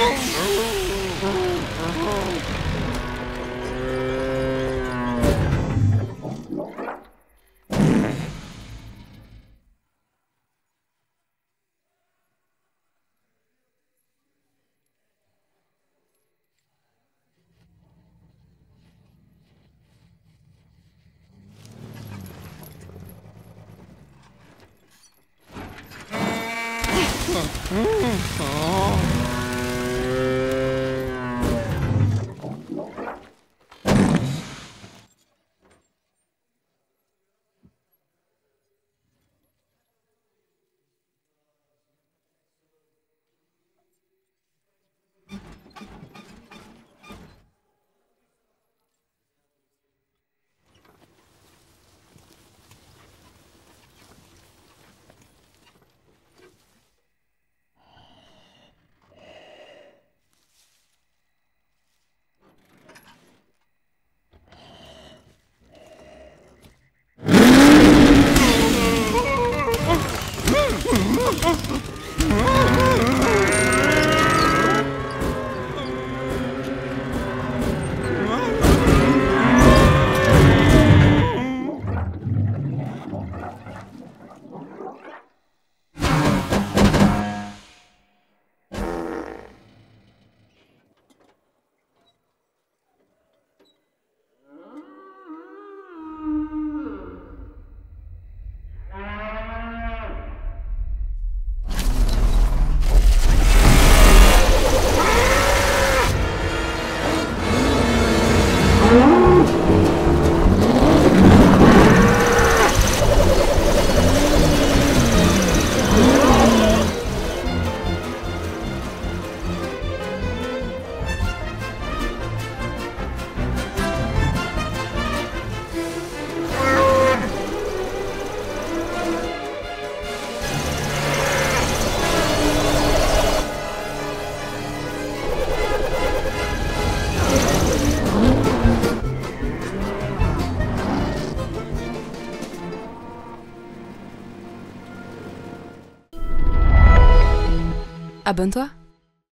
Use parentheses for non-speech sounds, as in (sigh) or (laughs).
Oh. (laughs) Abonne-toi